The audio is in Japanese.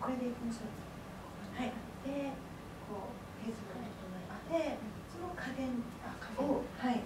これでいきましょう。はい。でこうフェースを整えてその加減をはい。